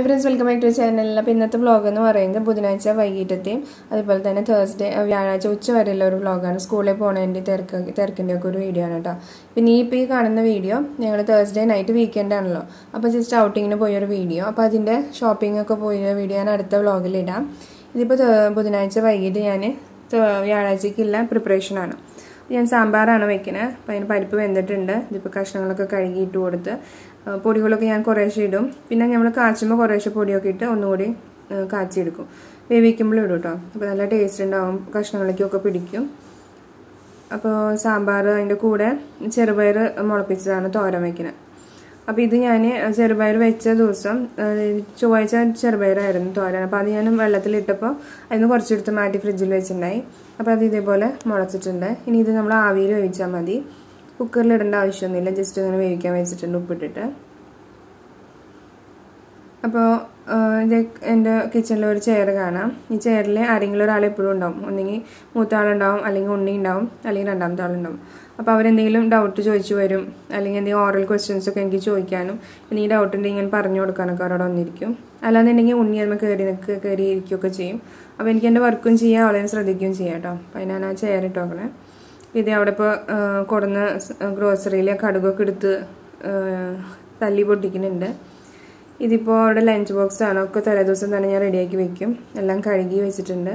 Hi friends welcome back to ചാനലിൽ അപ്പോൾ ഇന്നത്തെ വ്ളോഗ് എന്ന് പറയുന്നത് ബുധനാഴ്ച വൈകിട്ടത്തെയും അതുപോലെ തന്നെ തേഴ്സ്ഡേ വ്യാഴാഴ്ച ഉച്ച വരെയുള്ള ഒരു വ്ളോഗാണ് സ്കൂളിൽ പോകുന്നതിന്റെ തിരക്ക് തിരക്കിന്റെ ഒക്കെ ഒരു വീഡിയോ ആണ് കേട്ടോ. പിന്നെ ഇപ്പോൾ ഈ കാണുന്ന വീഡിയോ ഞങ്ങൾ തേഴ്സ്ഡേ നൈറ്റ് വീക്കെൻഡ് ആണല്ലോ. അപ്പോൾ ജസ്റ്റ് ഔട്ടിങ്ങിന് പോയൊരു വീഡിയോ അപ്പോൾ അതിന്റെ ഷോപ്പിംഗ് ഒക്കെ പോയ വീഡിയോ ഞാൻ അടുത്ത വ്ളോഗിൽ ഇടാം. ഇതിപ്പോൾ ബുധനാഴ്ച വൈകിട്ട് ഞാൻ വ്യാഴാഴ്ചയ്ക്കുള്ള പ്രിപ്പറേഷനാണ് ഞാൻ സാമ്പാറാണ് വെക്കുന്നത് അപ്പോൾ അതിന് പരിപ്പ് വെന്തിട്ടുണ്ട്. ഇതിപ്പോൾ കഷ്ണങ്ങളൊക്കെ കഴുകി ഇട്ട് കൊടുത്ത്. പൊടികളൊക്കെ ഞാൻ കുറേശ്ശെ ഇടും. പിന്നെ നമ്മൾ കാച്ചുമ്പോൾ കുറേശ്ശെ പൊടിയൊക്കെ ഇട്ട് ഒന്നുകൂടി കാച്ചിയെടുക്കും. വേവിക്കുമ്പോഴും ഇടും കേട്ടോ അപ്പോൾ നല്ല ടേസ്റ്റ് ഉണ്ടാവും കഷ്ണങ്ങളിലേക്കൊക്കെ പിടിക്കും. അപ്പോൾ സാമ്പാർ അതിന്റെ കൂടെ ചെറുപയർ മുളപ്പിച്ചതാണ് തോരൻ വയ്ക്കുന്നത് അപ്പോൾ ഇത് ഞാൻ ചെറുപയർ വെച്ച ദിവസം ചൊവ്വാഴ്ച ചെറുപയറായിരുന്നു തോരൻ. അപ്പോൾ അത് ഞാൻ വെള്ളത്തിലിട്ടപ്പോൾ അതിന് കുറച്ചെടുത്ത് മാറ്റി ഫ്രിഡ്ജിൽ വെച്ചിട്ടുണ്ടായി. അപ്പോൾ അത് ഇതേപോലെ മുളച്ചിട്ടുണ്ട്. ഇനി ഇത് നമ്മൾ ആവിയിൽ വേവിച്ചാൽ മതി. കുക്കറിൽ ഇടേണ്ട ആവശ്യമൊന്നുമില്ല. ജസ്റ്റ് ഇങ്ങനെ വേവിക്കാൻ വെച്ചിട്ടുണ്ട് ഉപ്പിട്ടിട്ട്. അപ്പോൾ എന്റെ കിച്ചണിൽ ഒരു ചെയർ കാണാം. ഈ ചെയറിൽ ആരെങ്കിലും ഒരാൾ എപ്പോഴും ഉണ്ടാവും. ഒന്നെങ്കിൽ മൂത്ത ആളുണ്ടാവും അല്ലെങ്കിൽ ഉണ്ണി ഉണ്ടാവും അല്ലെങ്കിൽ രണ്ടാമത്തെ ആളുണ്ടാവും. അപ്പോൾ അവരെന്തെങ്കിലും ഡൗട്ട് ചോദിച്ചു വരും. അല്ലെങ്കിൽ എന്തെങ്കിലും ഓറൽ ക്വസ്റ്റ്യൻസ് ഒക്കെ എനിക്ക് ചോദിക്കാനും ഈ ഡൗട്ട് ഉണ്ടെങ്കിൽ ഞാൻ പറഞ്ഞു കൊടുക്കാനൊക്കെ അവരോട് വന്നിരിക്കും. അല്ലാന്നുണ്ടെങ്കിൽ ഉണ്ണി അമ്മ കയറി നിൽക്കുക കയറി ഇരിക്കുകയൊക്കെ ചെയ്യും. അപ്പോൾ എനിക്ക് എന്റെ വർക്കും ചെയ്യാം അവളെ ശ്രദ്ധിക്കുകയും ചെയ്യാം കേട്ടോ. അപ്പോൾ ഞാൻ ആ ചെയർ ഇട്ടോക്കണേ. ഇത് അവിടെ ഇപ്പോൾ കൊടുന്ന് ഗ്രോസറിയിൽ കടുകൊക്കെ എടുത്ത് തല്ലി പൊട്ടിക്കുന്നുണ്ട്. ഇതിപ്പോൾ അവിടെ ലഞ്ച് ബോക്സ് ആണ്. ഒക്കെ തലേ ദിവസം തന്നെ ഞാൻ റെഡിയാക്കി വെക്കും. എല്ലാം കഴുകി വെച്ചിട്ടുണ്ട്.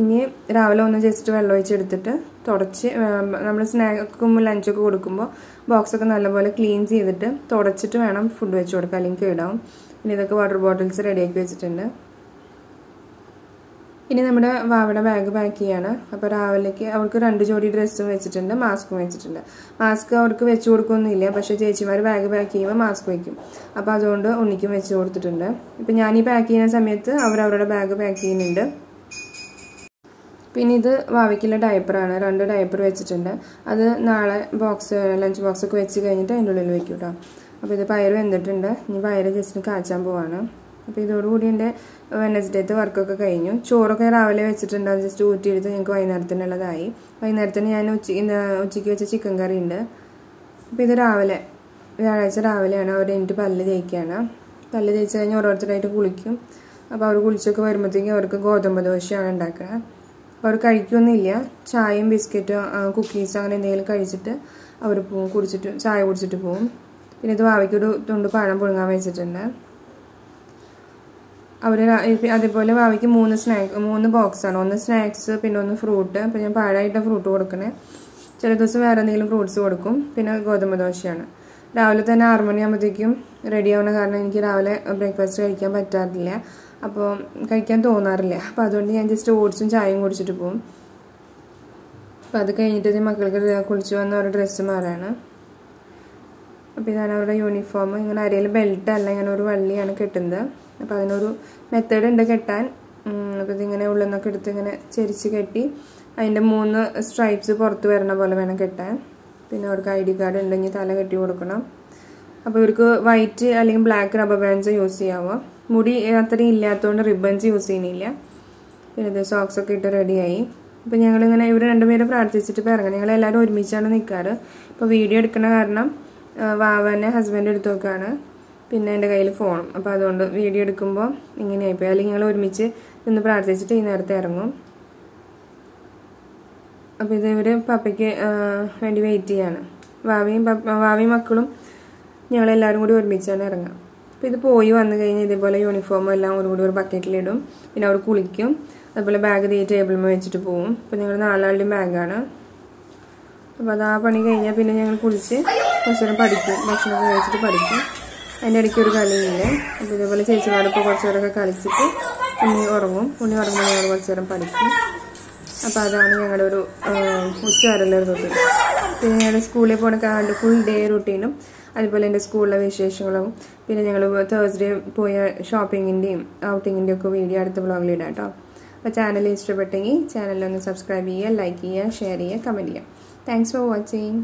ഇനി രാവിലെ ഒന്ന് ജസ്റ്റ് വെള്ളം ഒഴിച്ചെടുത്തിട്ട് തുടച്ച് നമ്മൾ സ്നാക്കും ലഞ്ചൊക്കെ കൊടുക്കുമ്പോൾ ബോക്സൊക്കെ നല്ലപോലെ ക്ലീൻ ചെയ്തിട്ട് തുടച്ചിട്ട് വേണം ഫുഡ് വെച്ച് കൊടുക്കുക അല്ലെങ്കിൽ കേടാവും. ഇനി ഇതൊക്കെ വാട്ടർ ബോട്ടിൽസ് റെഡിയാക്കി വെച്ചിട്ടുണ്ട്. ഇനി നമ്മുടെ വാവയുടെ ബാഗ് പാക്ക് ചെയ്യാണ്. അപ്പോൾ രാവിലേക്ക് അവർക്ക് രണ്ട് ജോഡി ഡ്രസ്സും വെച്ചിട്ടുണ്ട് മാസ്കും വെച്ചിട്ടുണ്ട്. മാസ്ക് അവർക്ക് വെച്ച് കൊടുക്കൊന്നുമില്ല. പക്ഷേ ചേച്ചിമാർ ബാഗ് പാക്ക് ചെയ്യുമ്പോൾ മാസ്ക് വയ്ക്കും അപ്പോൾ അതുകൊണ്ട് ഉണ്ണിക്കും വെച്ച് കൊടുത്തിട്ടുണ്ട്. ഇപ്പം ഞാൻ ഈ പാക്ക് ചെയ്യുന്ന സമയത്ത് അവർ അവരുടെ ബാഗ് പാക്ക് ചെയ്യുന്നുണ്ട്. പിന്നെ ഇത് വാവിക്കുള്ള ഡയപ്പറാണ്. രണ്ട് ഡയപ്പർ വെച്ചിട്ടുണ്ട്. അത് നാളെ ബോക്സ് ലഞ്ച് ബോക്സൊക്കെ വെച്ച് കഴിഞ്ഞിട്ട് അതിന്റെ ഉള്ളിൽ വെക്കും കേട്ടോ അപ്പോൾ ഇത് പയർ വെന്തിട്ടുണ്ട്. ഇനി പയർ ജസ്റ്റ് കാച്ചാൻ പോവാണ്. അപ്പോൾ ഇതോടുകൂടി എന്റെ വെനസ്ഡേത്തെ വർക്കൊക്കെ കഴിഞ്ഞു. ചോറൊക്കെ രാവിലെ വെച്ചിട്ടുണ്ട്. അത് ജസ്റ്റ് ഊറ്റിയെടുത്ത് ഞങ്ങൾക്ക് വൈകുന്നേരത്തിനുള്ളതായി. വൈകുന്നേരത്തിന് ഞാൻ ഉച്ച ഉച്ചയ്ക്ക് വെച്ച ചിക്കൻ കറി ഉണ്ട്. അപ്പോൾ ഇത് രാവിലെ വ്യാഴാഴ്ച രാവിലെയാണ്. അവർ എനിക്ക് പല്ല് തേക്കുകയാണ് പല്ല് തേച്ച് കഴിഞ്ഞാൽ ഓരോരുത്തരായിട്ട് കുളിക്കും. അപ്പോൾ അവർ കുളിച്ചൊക്കെ വരുമ്പോഴത്തേക്കും അവർക്ക് ഗോതമ്പ് ദോശയാണ് ഉണ്ടാക്കുക അവർ കഴിക്കൊന്നുമില്ല. ചായയും ബിസ്ക്കറ്റും കുക്കീസും അങ്ങനെ എന്തെങ്കിലും കഴിച്ചിട്ട് അവർ പോവും കുടിച്ചിട്ട് ചായ കുടിച്ചിട്ട് പോവും. പിന്നെ ഇത് വാവയ്ക്കൊരു തുണ്ട് പഴം പുഴുങ്ങാൻ വെച്ചിട്ടുണ്ട്. അവർ അതേപോലെ വാവയ്ക്ക് മൂന്ന് സ്നാക്ക് മൂന്ന് ബോക്സാണ് ഒന്ന് സ്നാക്സ് പിന്നെ ഒന്ന് ഫ്രൂട്ട് അപ്പോൾ ഞാൻ പഴമായിട്ട് ഫ്രൂട്ട് കൊടുക്കണേ. ചില ദിവസം വേറെ എന്തെങ്കിലും ഫ്രൂട്ട്സ് കൊടുക്കും. പിന്നെ ഗോതമ്പ് ദോശയാണ്. രാവിലെ തന്നെ ആറുമണിയാകുമ്പോഴത്തേക്കും റെഡി ആവുന്ന കാരണം എനിക്ക് രാവിലെ ബ്രേക്ക്ഫാസ്റ്റ് കഴിക്കാൻ പറ്റാറില്ല. അപ്പോൾ കഴിക്കാൻ തോന്നാറില്ല. അപ്പോൾ അതുകൊണ്ട് ഞാൻ ജസ്റ്റ് ഓട്സും ചായയും കുടിച്ചിട്ട് പോകും അപ്പോൾ അത് കഴിഞ്ഞിട്ട് മക്കൾക്ക് കുളിച്ച് വന്ന ഒരു ഡ്രസ്സ് മാറാണ്. അപ്പോൾ ഇതാണ് അവരുടെ യൂണിഫോം ഇങ്ങനെ അരയിൽ ബെൽറ്റ് അല്ല ഇങ്ങനെ ഒരു വള്ളിയാണ് കെട്ടുന്നത്. അപ്പോൾ അതിനൊരു മെത്തേഡ് ഉണ്ട് കെട്ടാൻ. അപ്പോൾ ഇതിങ്ങനെ ഉള്ളിൽ നിന്നൊക്കെ എടുത്ത് ഇങ്ങനെ ചെരിച്ച് കെട്ടി അതിന്റെ മൂന്ന് സ്ട്രൈപ്സ് പുറത്ത് വരണ പോലെ വേണം കെട്ടാൻ. പിന്നെ അവർക്ക് ഐ ഡി കാർഡ് ഉണ്ടെങ്കിൽ തല കെട്ടി കൊടുക്കണം. അപ്പോൾ ഇവർക്ക് വൈറ്റ് അല്ലെങ്കിൽ ബ്ലാക്ക് റബ്ബർ ബാൻഡ്സ് യൂസ് ചെയ്യാവോ? മുടി അത്രയും ഇല്ലാത്തതുകൊണ്ട് റിബൺസ് യൂസ് ചെയ്യുന്നില്ല. പിന്നെ ഇത് സോക്സ് ഒക്കെ ഇട്ട് റെഡിയായി അപ്പോൾ ഞങ്ങളിങ്ങനെ ഇവർ രണ്ടുപേരും പ്രാർത്ഥിച്ചിട്ട് ഇപ്പോൾ ഞങ്ങൾ ഞങ്ങളെല്ലാവരും ഒരുമിച്ചാണ് നിൽക്കാറ് ഇപ്പോൾ വീഡിയോ എടുക്കുന്ന കാരണം വാവനെ ഹസ്ബൻഡ് എടുത്തു നോക്കുകയാണ് പിന്നെ എന്റെ കയ്യിൽ ഫോണും അപ്പോൾ അതുകൊണ്ട് വീഡിയോ എടുക്കുമ്പോൾ ഇങ്ങനെയായിപ്പോയി അല്ലെങ്കിൽ ഞങ്ങൾ ഒരുമിച്ച് നിന്ന് പ്രാർത്ഥിച്ചിട്ട് ഈ നേരത്തെ ഇറങ്ങും. അപ്പോൾ ഇത് ഇവർ പപ്പയ്ക്ക് വേണ്ടി വെയിറ്റ് ചെയ്യാണ്. വാവിയും വാവിയും മക്കളും ഞങ്ങളെല്ലാവരും കൂടി ഒരുമിച്ചാണ് ഇറങ്ങുക അപ്പോൾ ഇത് പോയി വന്നു കഴിഞ്ഞാൽ ഇതേപോലെ യൂണിഫോമും എല്ലാം കൂടി ഒരു ബക്കറ്റിലിടും പിന്നെ അവർ കുളിക്കും. അതുപോലെ ബാഗ് തീ ടേബിളിൽ വെച്ചിട്ട് പോവും. അപ്പോൾ ഞങ്ങൾ നാലാളുടെയും ബാഗാണ് അപ്പോൾ അത് ആ പണി കഴിഞ്ഞാൽ പിന്നെ ഞങ്ങൾ കുളിച്ച് കുറച്ച് നേരം പഠിക്കും. ഭക്ഷണമൊക്കെ കഴിച്ചിട്ട് പഠിക്കും. അതിന്റെ ഇടയ്ക്ക് ഒരു കളിയില്ലേ അപ്പോൾ ഇതേപോലെ ചേച്ചിമാരിപ്പോൾ കുറച്ച് നേരമൊക്കെ കളിച്ചിട്ട് ഉണ്ണി ഉറങ്ങും. ഉണ്ണി ഉറങ്ങുമ്പോൾ ഞങ്ങൾ കുറച്ച് നേരം പഠിക്കും. അപ്പോൾ അതാണ് ഞങ്ങളുടെ ഒരു ഉച്ച പിന്നെ ഞങ്ങളുടെ സ്കൂളിൽ പോകുന്ന കാലിന്റെ ഫുൾ ഡേ റൂട്ടീനും അതുപോലെ എന്റെ സ്കൂളിലെ വിശേഷങ്ങളും. പിന്നെ ഞങ്ങൾ തേഴ്സ്ഡേ പോയ ഷോപ്പിങ്ങിന്റെയും ഔട്ടിങ്ങിന്റെയും ഒക്കെ വീഡിയോ അടുത്ത ബ്ലോഗിൽ ഇടാം കേട്ടോ അപ്പോൾ ചാനൽ ഇഷ്ടപ്പെട്ടെങ്കിൽ ചാനലൊന്ന് സബ്സ്ക്രൈബ് ചെയ്യുക ലൈക്ക് ചെയ്യുക ഷെയർ ചെയ്യുക കമന്റ് ചെയ്യുക. Thanks for watching